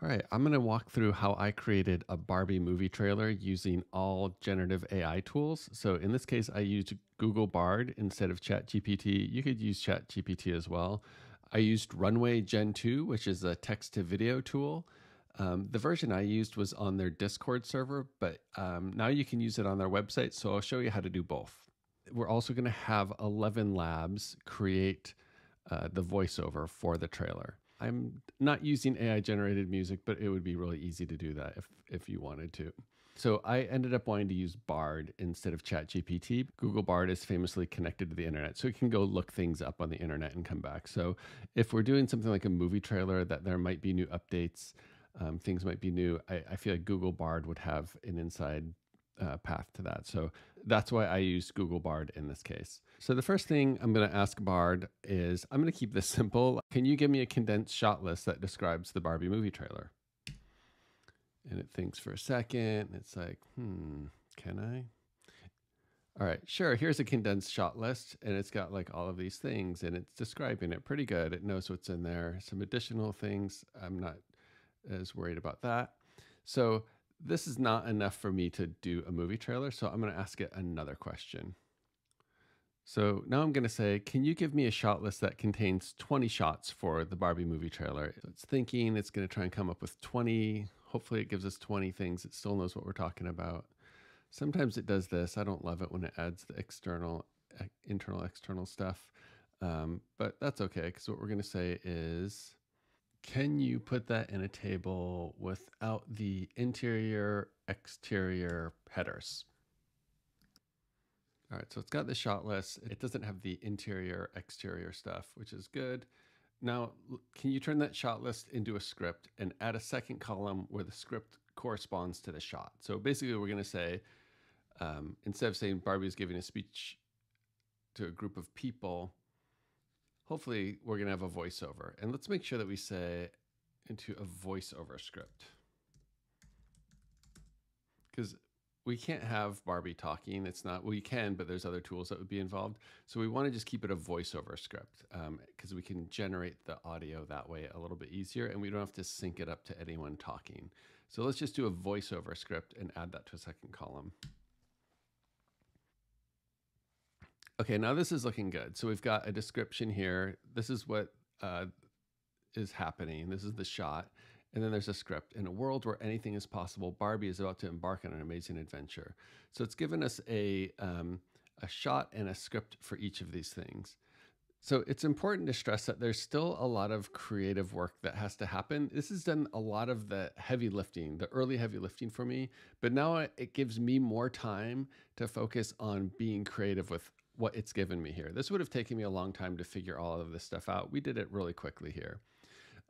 All right, I'm going to walk through how I created a Barbie movie trailer using all generative AI tools. So in this case, I used Google Bard instead of ChatGPT. You could use ChatGPT as well. I used Runway Gen 2, which is a text to video tool. Um, the version I used was on their Discord server, but um, now you can use it on their website. So I'll show you how to do both. We're also going to have ElevenLabs create uh, the voiceover for the trailer. I'm not using AI generated music, but it would be really easy to do that if, if you wanted to. So I ended up wanting to use Bard instead of ChatGPT. Google Bard is famously connected to the internet, so you can go look things up on the internet and come back. So if we're doing something like a movie trailer that there might be new updates, um, things might be new, I, I feel like Google Bard would have an inside uh, path to that. So that's why I use Google Bard in this case. So the first thing I'm going to ask Bard is I'm going to keep this simple. Can you give me a condensed shot list that describes the Barbie movie trailer? And it thinks for a second. It's like, hmm, can I? All right, sure. Here's a condensed shot list, and it's got like all of these things, and it's describing it pretty good. It knows what's in there. Some additional things. I'm not as worried about that. So this is not enough for me to do a movie trailer, so I'm going to ask it another question. So now I'm going to say, can you give me a shot list that contains 20 shots for the Barbie movie trailer? It's thinking it's going to try and come up with 20. Hopefully, it gives us 20 things. It still knows what we're talking about. Sometimes it does this. I don't love it when it adds the external, internal, external stuff. Um, but that's okay because what we're going to say is can you put that in a table without the interior, exterior headers? All right, so it's got the shot list. It doesn't have the interior, exterior stuff, which is good. Now, can you turn that shot list into a script and add a second column where the script corresponds to the shot? So basically, we're going to say, um, instead of saying Barbie is giving a speech to a group of people, hopefully we're going to have a voiceover. And let's make sure that we say into a voiceover script. Because we can't have Barbie talking. It's not, we can, but there's other tools that would be involved. So we want to just keep it a voiceover script because um, we can generate the audio that way a little bit easier and we don't have to sync it up to anyone talking. So let's just do a voiceover script and add that to a second column. Okay, now this is looking good. So we've got a description here. This is what uh, is happening. This is the shot. And then there's a script. In a world where anything is possible, Barbie is about to embark on an amazing adventure. So it's given us a, um, a shot and a script for each of these things. So it's important to stress that there's still a lot of creative work that has to happen. This has done a lot of the heavy lifting, the early heavy lifting for me, but now it gives me more time to focus on being creative with what it's given me here. This would have taken me a long time to figure all of this stuff out. We did it really quickly here.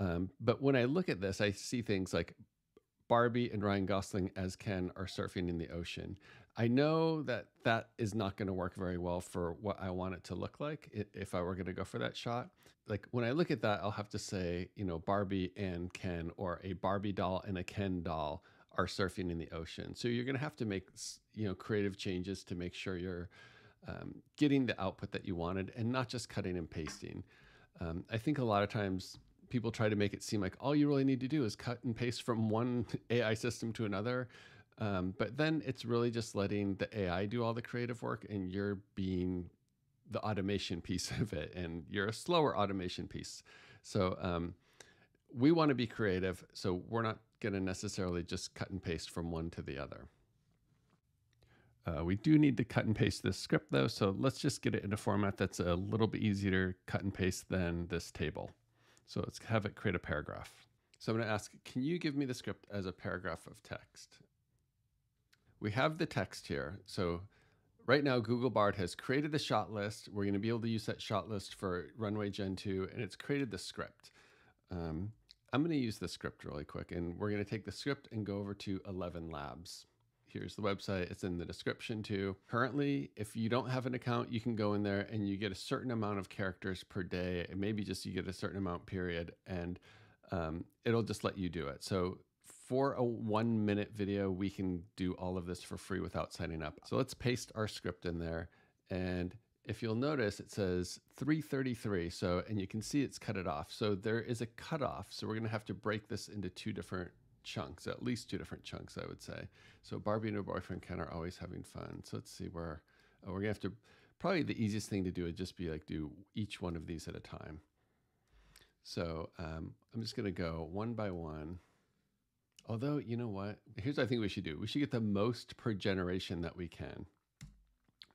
Um, but when I look at this, I see things like Barbie and Ryan Gosling as Ken are surfing in the ocean. I know that that is not going to work very well for what I want it to look like if I were going to go for that shot. Like when I look at that, I'll have to say, you know, Barbie and Ken or a Barbie doll and a Ken doll are surfing in the ocean. So you're going to have to make, you know, creative changes to make sure you're um, getting the output that you wanted and not just cutting and pasting. Um, I think a lot of times people try to make it seem like all you really need to do is cut and paste from one AI system to another. Um, but then it's really just letting the AI do all the creative work and you're being the automation piece of it and you're a slower automation piece. So um, we want to be creative. So we're not going to necessarily just cut and paste from one to the other. Uh, we do need to cut and paste this script though, so let's just get it in a format that's a little bit easier to cut and paste than this table. So let's have it create a paragraph. So I'm going to ask, can you give me the script as a paragraph of text? We have the text here. So right now, Google Bard has created the shot list. We're going to be able to use that shot list for Runway Gen 2, and it's created the script. Um, I'm going to use the script really quick, and we're going to take the script and go over to ElevenLabs. Here's the website. It's in the description too. Currently, if you don't have an account, you can go in there and you get a certain amount of characters per day, and maybe just you get a certain amount period, and um, it'll just let you do it. So for a one minute video, we can do all of this for free without signing up. So let's paste our script in there. And if you'll notice, it says 333. So, and you can see it's cut it off. So there is a cutoff. So we're going to have to break this into two different chunks, at least two different chunks, I would say. So Barbie and her boyfriend Ken are always having fun. So let's see where oh, we're to have to, probably the easiest thing to do would just be like do each one of these at a time. So um, I'm just going to go one by one. Although, you know what? Here's what I think we should do. We should get the most per generation that we can.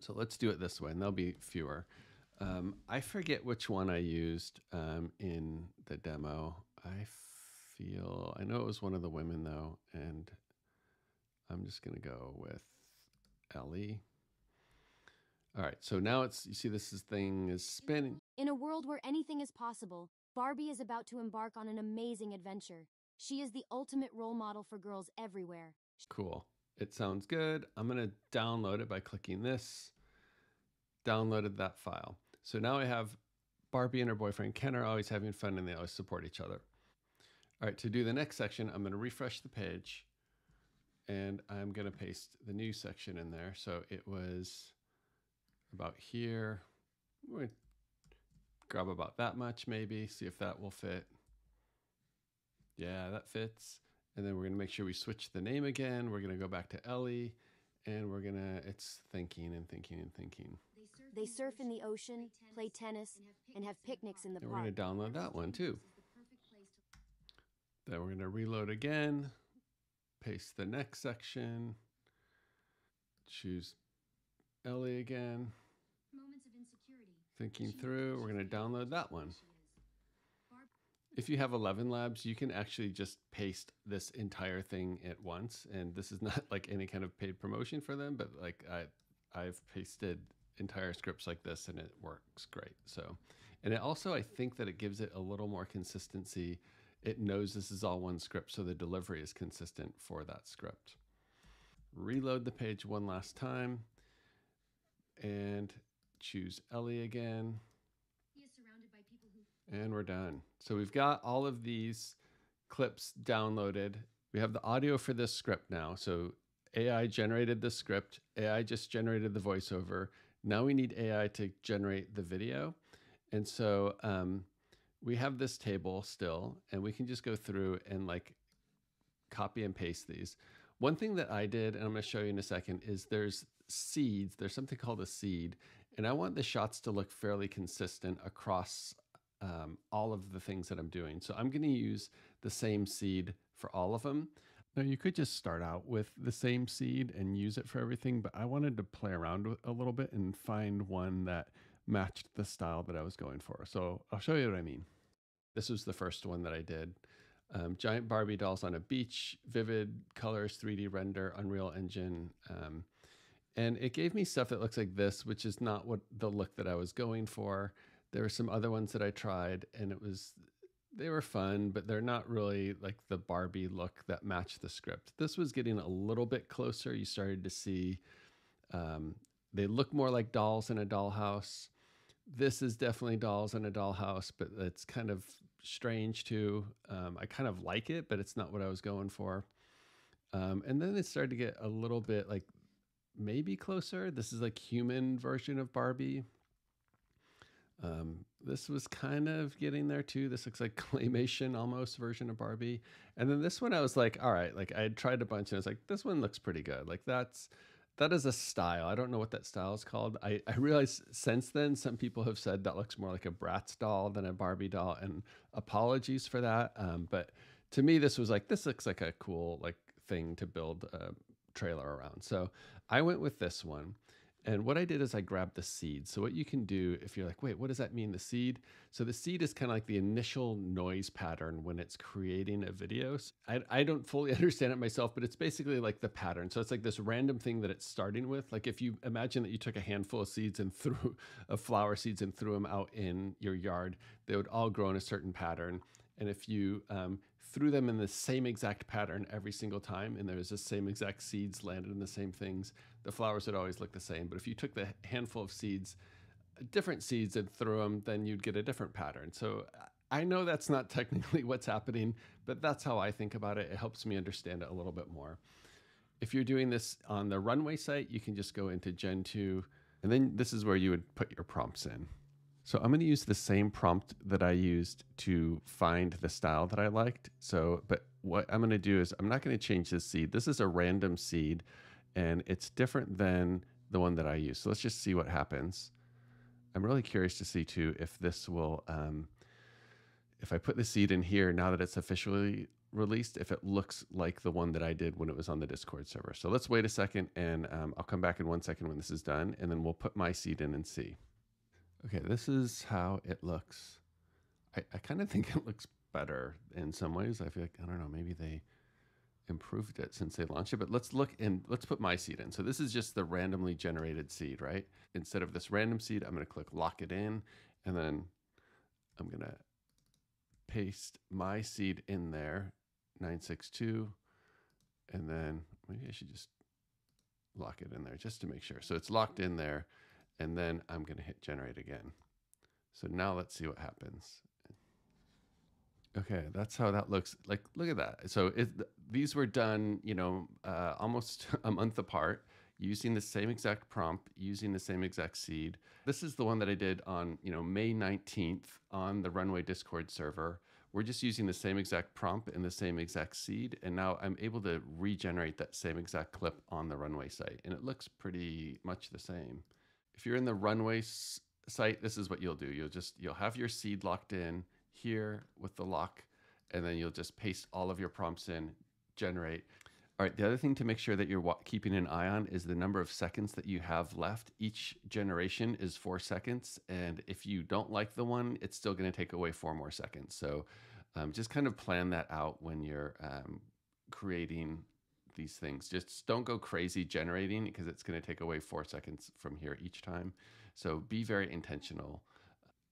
So let's do it this way, and there'll be fewer. Um, I forget which one I used um, in the demo. I feel, I know it was one of the women though, and I'm just going to go with Ellie. All right, so now it's, you see this is thing is spinning. In a world where anything is possible, Barbie is about to embark on an amazing adventure. She is the ultimate role model for girls everywhere. Cool. It sounds good. I'm going to download it by clicking this. Downloaded that file. So now I have Barbie and her boyfriend Ken are always having fun and they always support each other. All right, to do the next section, I'm going to refresh the page and I'm going to paste the new section in there. So it was about here. We're grab about that much maybe, see if that will fit. Yeah, that fits. And then we're going to make sure we switch the name again. We're going to go back to Ellie and we're going to, it's thinking and thinking and thinking. They surf in the ocean, play tennis, and have picnics in the park. And we're going to download that one too. Then we're going to reload again, paste the next section, choose Ellie again, Moments of insecurity. thinking through. We're going to download that one. If you have ElevenLabs, you can actually just paste this entire thing at once. And this is not like any kind of paid promotion for them, but like I, I've pasted entire scripts like this and it works great. So, and it also, I think that it gives it a little more consistency. It knows this is all one script, so the delivery is consistent for that script. Reload the page one last time and choose Ellie again. He is surrounded by people who And we're done. So we've got all of these clips downloaded. We have the audio for this script now. So AI generated the script, AI just generated the voiceover. Now we need AI to generate the video. And so um, we have this table still, and we can just go through and like copy and paste these. One thing that I did, and I'm going to show you in a second, is there's seeds. There's something called a seed, and I want the shots to look fairly consistent across um, all of the things that I'm doing. So I'm going to use the same seed for all of them. Now you could just start out with the same seed and use it for everything, but I wanted to play around a little bit and find one that matched the style that I was going for. So I'll show you what I mean. This was the first one that I did. Um, giant Barbie dolls on a beach, vivid colors, 3D render, Unreal Engine. Um, and it gave me stuff that looks like this, which is not what the look that I was going for. There were some other ones that I tried, and it was they were fun, but they're not really like the Barbie look that matched the script. This was getting a little bit closer. You started to see um, they look more like dolls in a dollhouse. This is definitely dolls in a dollhouse, but it's kind of strange too. Um, I kind of like it, but it's not what I was going for. Um, and then it started to get a little bit like maybe closer. This is like human version of Barbie. Um, this was kind of getting there too. This looks like claymation almost version of Barbie. And then this one, I was like, all right, like I had tried a bunch and I was like, this one looks pretty good. Like that's, that is a style. I don't know what that style is called. I, I realize since then some people have said that looks more like a Bratz doll than a Barbie doll, and apologies for that. Um, but to me, this was like this looks like a cool like thing to build a trailer around. So I went with this one. And what I did is I grabbed the seed. So what you can do if you're like, wait, what does that mean? The seed. So the seed is kind of like the initial noise pattern when it's creating a video. I, I don't fully understand it myself, but it's basically like the pattern. So it's like this random thing that it's starting with. Like if you imagine that you took a handful of seeds and threw flower seeds and threw them out in your yard, they would all grow in a certain pattern. And if you um, threw them in the same exact pattern every single time, and there was the same exact seeds landed in the same things, the flowers would always look the same. But if you took the handful of seeds, different seeds, and threw them, then you'd get a different pattern. So I know that's not technically what's happening, but that's how I think about it. It helps me understand it a little bit more. If you're doing this on the runway site, you can just go into Gen 2 And then this is where you would put your prompts in. So I'm going to use the same prompt that I used to find the style that I liked. So, but what I'm going to do is I'm not going to change this seed. This is a random seed and it's different than the one that I use. So let's just see what happens. I'm really curious to see too if this will, um, if I put the seed in here now that it's officially released, if it looks like the one that I did when it was on the Discord server. So let's wait a second and um, I'll come back in one second when this is done and then we'll put my seed in and see. Okay, this is how it looks. I, I kind of think it looks better in some ways. I feel like, I don't know, maybe they improved it since they launched it. But let's look and let's put my seed in. So this is just the randomly generated seed, right? Instead of this random seed, I'm going to click lock it in and then I'm going to paste my seed in there, 962. And then maybe I should just lock it in there just to make sure. So it's locked in there and then I'm going to hit generate again. So now let's see what happens. Okay, that's how that looks. Like, look at that. So it, these were done, you know, uh, almost a month apart, using the same exact prompt, using the same exact seed. This is the one that I did on, you know, May 19th on the Runway Discord server. We're just using the same exact prompt and the same exact seed, and now I'm able to regenerate that same exact clip on the Runway site, and it looks pretty much the same. If you're in the Runway site, this is what you'll do. You'll just you'll have your seed locked in here with the lock, and then you'll just paste all of your prompts in, generate. All right, the other thing to make sure that you're keeping an eye on is the number of seconds that you have left. Each generation is four seconds, and if you don't like the one, it's still going to take away four more seconds. So um, just kind of plan that out when you're um, creating these things. Just don't go crazy generating because it's going to take away four seconds from here each time. So be very intentional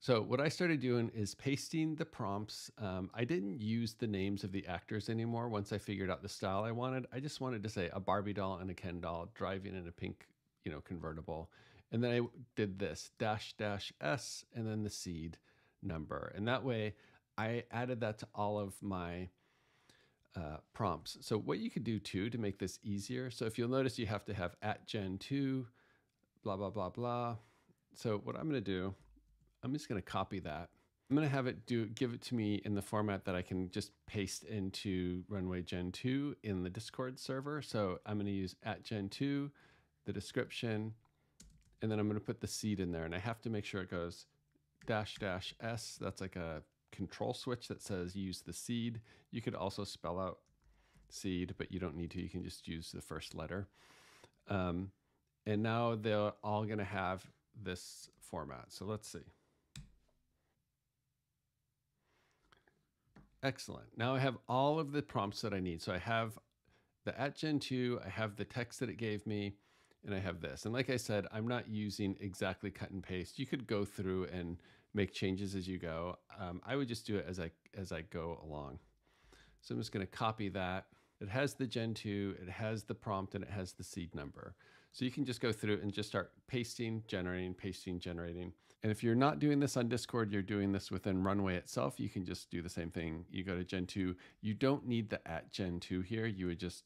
so what I started doing is pasting the prompts. Um, I didn't use the names of the actors anymore. Once I figured out the style I wanted, I just wanted to say a Barbie doll and a Ken doll driving in a pink, you know, convertible. And then I did this dash dash S and then the seed number. And that way I added that to all of my uh, prompts. So what you could do too to make this easier. So if you'll notice, you have to have at gen two, blah, blah, blah, blah. So what I'm going to do I'm just going to copy that. I'm going to have it do give it to me in the format that I can just paste into Runway Gen 2 in the Discord server. So I'm going to use at Gen 2, the description, and then I'm going to put the seed in there. And I have to make sure it goes dash dash S. That's like a control switch that says use the seed. You could also spell out seed, but you don't need to. You can just use the first letter. Um, and now they're all going to have this format. So let's see. Excellent. Now I have all of the prompts that I need. So I have the at Gen 2, I have the text that it gave me, and I have this. And like I said, I'm not using exactly cut and paste. You could go through and make changes as you go. Um, I would just do it as I as I go along. So I'm just going to copy that. It has the Gen 2, it has the prompt, and it has the seed number. So you can just go through and just start pasting, generating, pasting, generating. And if you're not doing this on Discord, you're doing this within Runway itself, you can just do the same thing. You go to Gen 2. You don't need the at Gen 2 here. You would just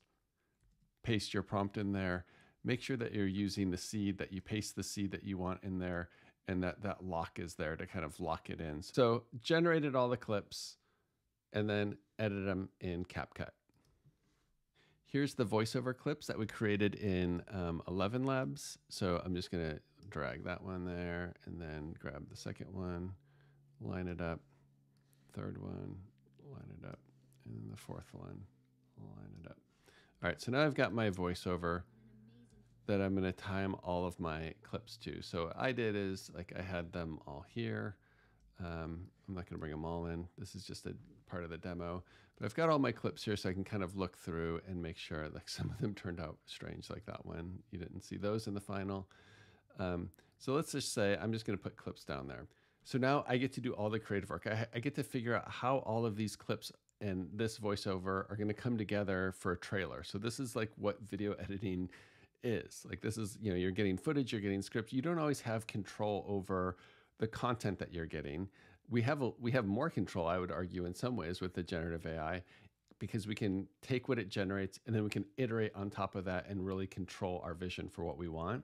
paste your prompt in there. Make sure that you're using the seed, that you paste the seed that you want in there, and that that lock is there to kind of lock it in. So generated all the clips and then edit them in CapCut. Here's the voiceover clips that we created in um, ElevenLabs. So I'm just to drag that one there and then grab the second one, line it up, third one, line it up, and then the fourth one, line it up. All right, so now I've got my voiceover that I'm going to time all of my clips to. So what I did is like I had them all here. Um, I'm not going to bring them all in. This is just a part of the demo. But I've got all my clips here so I can kind of look through and make sure like some of them turned out strange like that one. You didn't see those in the final. Um, so let's just say I'm just going to put clips down there. So now I get to do all the creative work. I, I get to figure out how all of these clips and this voiceover are going to come together for a trailer. So this is like what video editing is. Like this is, you know, you're getting footage, you're getting scripts. You don't always have control over the content that you're getting. We have a, we have more control, I would argue, in some ways with the generative AI, because we can take what it generates and then we can iterate on top of that and really control our vision for what we want.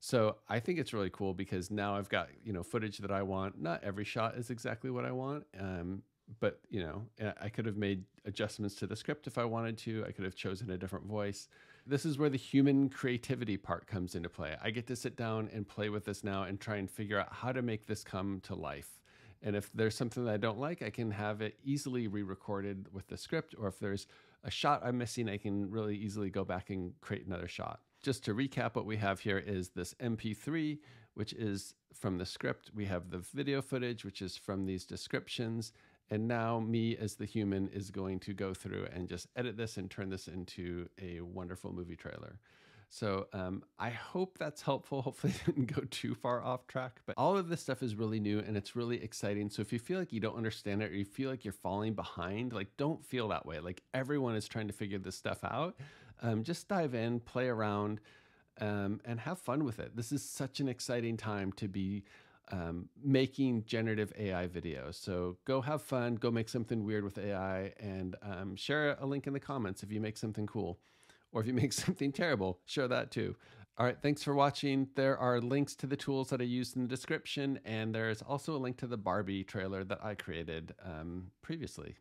So I think it's really cool because now I've got you know footage that I want. Not every shot is exactly what I want, um, but you know I could have made adjustments to the script if I wanted to. I could have chosen a different voice. This is where the human creativity part comes into play. I get to sit down and play with this now and try and figure out how to make this come to life. And if there's something that I don't like, I can have it easily re-recorded with the script. Or if there's a shot I'm missing, I can really easily go back and create another shot. Just to recap, what we have here is this MP3, which is from the script. We have the video footage, which is from these descriptions. And now me as the human is going to go through and just edit this and turn this into a wonderful movie trailer. So um, I hope that's helpful. Hopefully, I didn't go too far off track. But all of this stuff is really new and it's really exciting. So if you feel like you don't understand it or you feel like you're falling behind, like don't feel that way. Like everyone is trying to figure this stuff out. Um, just dive in, play around, um, and have fun with it. This is such an exciting time to be um, making generative AI videos. So go have fun, go make something weird with AI, and um, share a link in the comments if you make something cool. Or if you make something terrible, share that too. All right, thanks for watching. There are links to the tools that I used in the description, and there's also a link to the Barbie trailer that I created um, previously.